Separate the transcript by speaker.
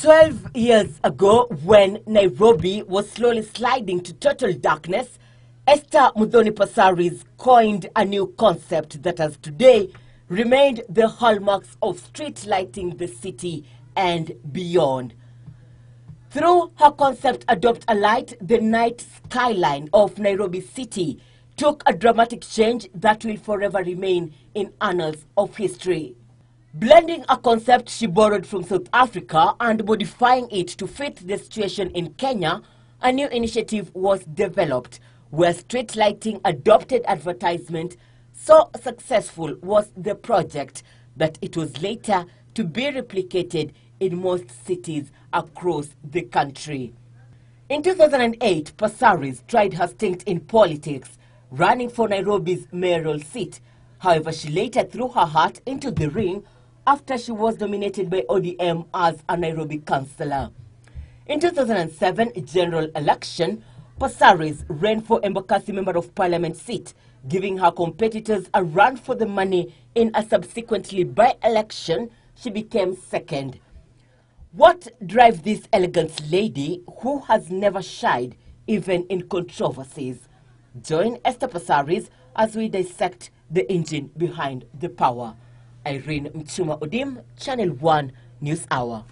Speaker 1: 12 years ago, when Nairobi was slowly sliding to total darkness, Esther Muthoni Passaris coined a new concept that has today remained the hallmarks of street lighting the city and beyond. Through her concept Adopt a Light, the night skyline of Nairobi City took a dramatic change that will forever remain in annals of history. Blending a concept she borrowed from South Africa and modifying it to fit the situation in Kenya, a new initiative was developed where street lighting adopted advertisement. So successful was the project that it was later to be replicated in most cities across the country. In 2008, Passaris tried her stint in politics, running for Nairobi's mayoral seat. However, she later threw her heart into the ring after she was nominated by ODM as a Nairobi councillor. In 2007 general election, Passaris ran for Embakasi Member of Parliament seat, giving her competitors a run for the money in a subsequently by-election she became second. What drives this elegant lady who has never shied even in controversies? Join Esther Passaris as we dissect the engine behind the power. Irene Muchuma Odim, Channel 1 News Hour.